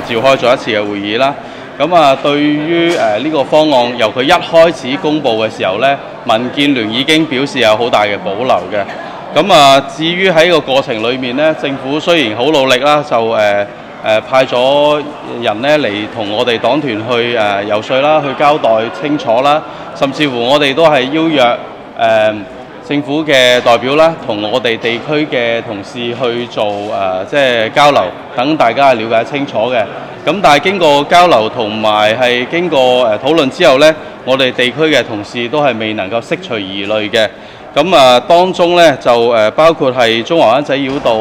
就召開咗一次嘅會議啦。咁啊，對於誒呢個方案由佢一開始公布嘅時候呢，民建聯已經表示有好大嘅保留嘅。咁啊，至於喺個過程裏面呢，政府雖然好努力啦，就誒誒、派咗人呢嚟同我哋黨團去誒、呃、遊說啦，去交代清楚啦，甚至乎我哋都係邀約誒、政府嘅代表啦，同我哋地區嘅同事去做誒、即係交流，等大家係了解清楚嘅。咁但係經過交流同埋係經過誒、呃、討論之後呢，我哋地區嘅同事都係未能夠釋除疑慮嘅。咁啊，當中呢，就誒、包括係中環灣仔繞道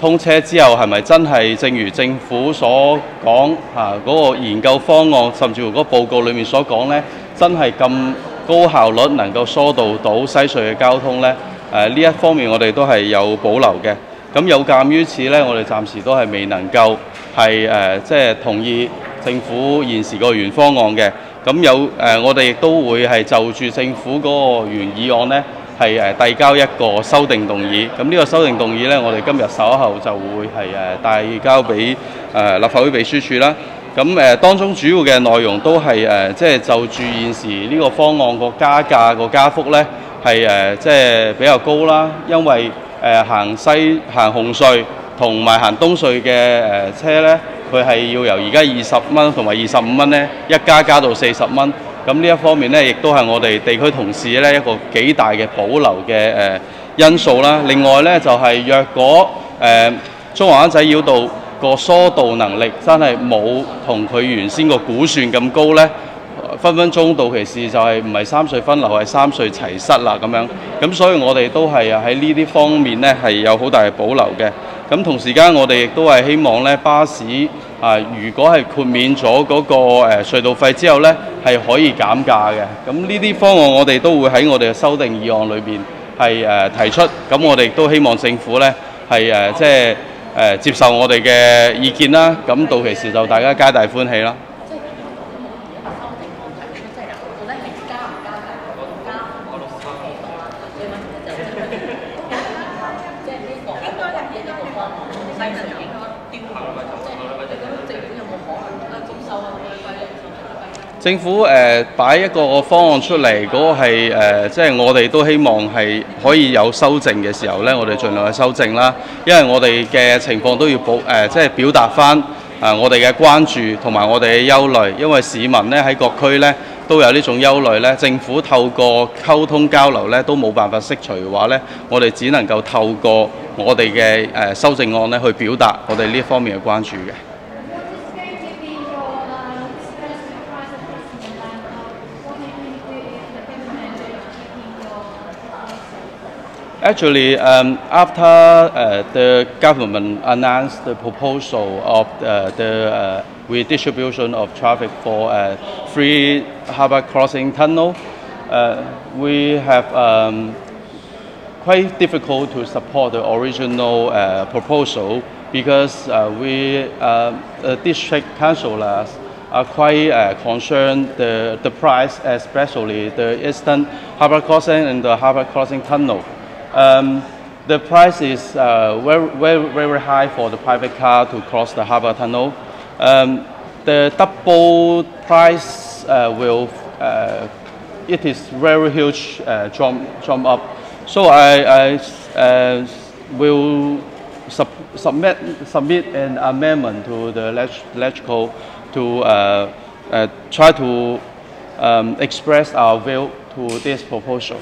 通車之後，係咪真係正如政府所講嚇嗰個研究方案，甚至乎嗰個報告裡面所講呢，真係咁高效率能夠疏導到西隧嘅交通呢，誒、呢一方面我哋都係有保留嘅。咁有鑑於此呢，我哋暫時都係未能夠係誒、即係同意政府現時個原方案嘅。咁有誒、我哋亦都會係就住政府嗰個原議案呢，係誒遞交一個修訂動議。咁呢個修訂動議呢，我哋今日稍後就會係誒遞交俾誒、立法會秘書處啦。咁誒、呃、當中主要嘅內容都係誒、即係就住現時呢個方案個加價個加幅呢，係誒、即係比較高啦。因為誒、行西行紅隧同埋行東隧嘅誒車呢，佢係要由而家二十蚊同埋二十五蚊呢，一加加到四十蚊。咁呢一方面呢，亦都係我哋地區同事呢一個幾大嘅保留嘅誒、因素啦。另外呢，就係、若果誒、中環灣仔繞道，個疏導能力真係冇同佢原先個估算咁高呢，分分鐘到期時就係唔係三隧分流，係三隧齊失啦咁樣。咁所以我哋都係喺呢啲方面呢係有好大嘅保留嘅。咁同時間我哋亦都係希望呢巴士啊，如果係豁免咗嗰個隧道費之後呢，係可以減價嘅。咁呢啲方案我哋都會喺我哋嘅修訂議案裏邊係誒提出。咁我哋亦都希望政府呢係誒即係。誒、接受我哋嘅意見啦，咁到期時就大家皆大歡喜啦。政府誒擺一個方案出嚟，嗰、那個係誒，即係我哋都希望係可以有修正嘅時候呢，我哋盡量去修正啦。因為我哋嘅情況都要保誒，即係表達翻誒我哋嘅關注同埋我哋嘅憂慮。因為市民呢喺各區呢都有呢種憂慮呢，政府透過溝通交流呢都冇辦法釋除嘅話呢，我哋只能夠透過我哋嘅誒修正案呢去表達我哋呢方面嘅關注嘅。Actually, um, after uh, the government announced the proposal of uh, the uh, redistribution of traffic for uh, free harbour crossing tunnel, uh, we have um, quite difficult to support the original uh, proposal because we, district councillors, are quite uh, concerned the, the price, especially the eastern harbour crossing and the harbour crossing tunnel. Um, the price is uh, very, very, very high for the private car to cross the harbor tunnel. Um, the double price uh, will, uh, it is very huge uh, jump, jump up. So I, I uh, will sub submit, submit an amendment to the electrical to uh, try to um, express our view to this proposal.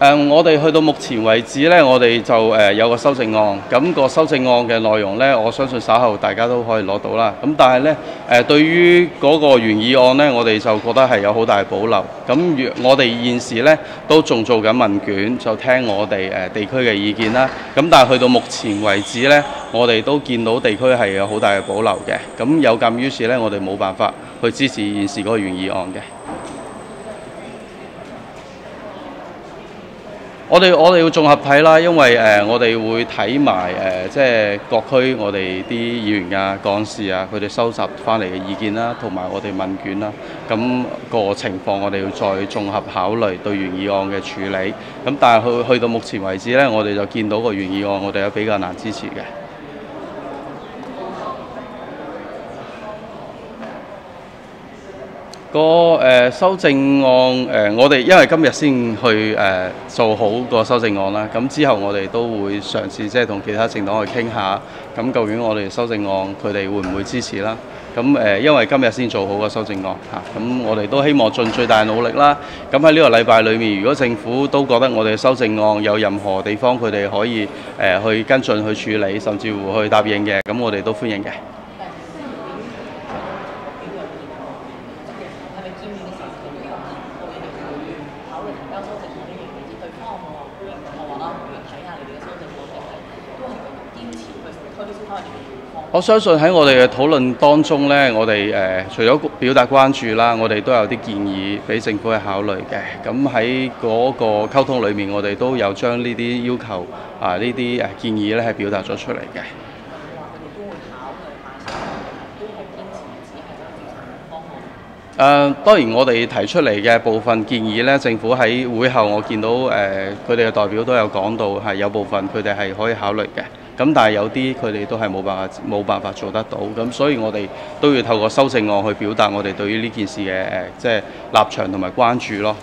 誒、我哋去到目前為止呢，我哋就誒、有個修正案，咁、那個修正案嘅內容呢，我相信稍後大家都可以攞到啦。咁但係呢，誒、呃、對於嗰個原議案呢，我哋就覺得係有好大保留。咁我哋現時呢，都仲做緊問卷，就聽我哋誒、地區嘅意見啦。咁但係去到目前為止呢，我哋都見到地區係有好大嘅保留嘅。咁有鑑於是呢，我哋冇辦法去支持現時嗰個原議案嘅。我哋我哋要綜合睇啦，因為誒、我哋會睇埋誒即係各區我哋啲議員啊、幹事啊，佢哋收集翻嚟嘅意見啦，同埋我哋問卷啦，咁、那個情況我哋要再綜合考慮對原議案嘅處理。咁但係去去到目前為止咧，我哋就見到個原議案我哋係比較難支持嘅。個誒、修正案誒、我哋因為今日先去誒、做好個修正案啦，咁之後我哋都會嘗試即係同其他政黨去傾下，咁究竟我哋修正案佢哋會唔會支持啦？咁誒、因為今日先做好個修正案嚇，咁、我哋都希望盡最大努力啦。咁喺呢個禮拜裏面，如果政府都覺得我哋修正案有任何地方佢哋可以誒、去跟進去處理，甚至乎去答應嘅，咁我哋都歡迎嘅。我相信喺我哋嘅討論當中呢，我哋誒、呃、除咗表達關注啦，我哋都有啲建議俾政府去考慮嘅。咁喺嗰個溝通裏面，我哋都有將呢啲要求啊、呢啲建議咧係表達咗出嚟嘅。誒、呃、當然，我哋提出嚟嘅部分建議咧，政府喺會後我見到誒佢哋嘅代表都有講到，係有部分佢哋係可以考慮嘅。咁但係有啲佢哋都係冇辦法冇辦法做得到。咁所以我哋都要透過修正案去表達我哋對於呢件事嘅誒、呃、即係立場同埋關注咯。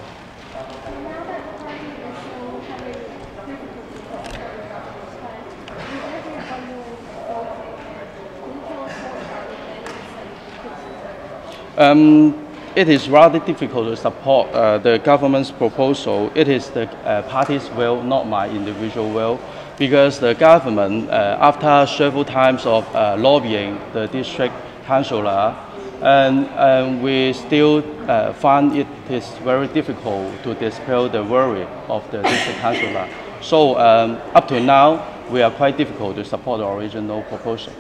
嗯。Um, it is rather difficult to support uh, the government's proposal. It is the uh, party's will, not my individual will, because the government, uh, after several times of uh, lobbying the district councillor, and, and we still uh, find it is very difficult to dispel the worry of the district councillor. So um, up to now, we are quite difficult to support the original proposal.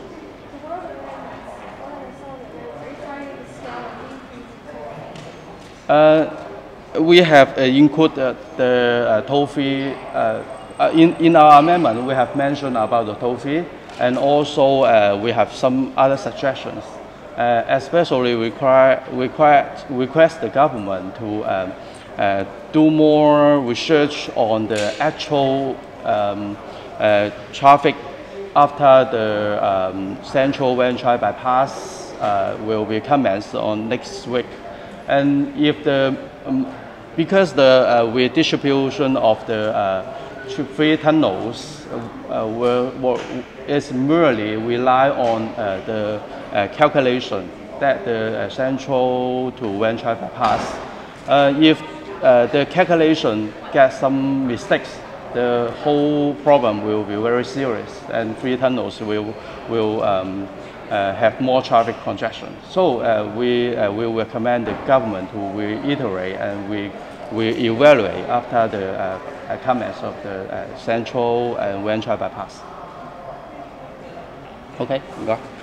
Uh, we have uh, included the uh, toll fee. Uh, uh, in, in our amendment, we have mentioned about the toll fee, and also uh, we have some other suggestions. especially require, request the government to um, do more research on the actual um, traffic after the um, central Wan Chai bypass will be commenced on next week. And if the, um, because the uh, redistribution of the uh, three tunnels uh, will, will, is merely rely on uh, the uh, calculation that the uh, central to Wan bypass. if the calculation gets some mistakes, the whole problem will be very serious and three tunnels will, will um, uh, have more traffic congestion. So uh, we uh, will recommend the government to reiterate and we, we evaluate after the comments of the central and Wan Chai bypass. OK，唔該。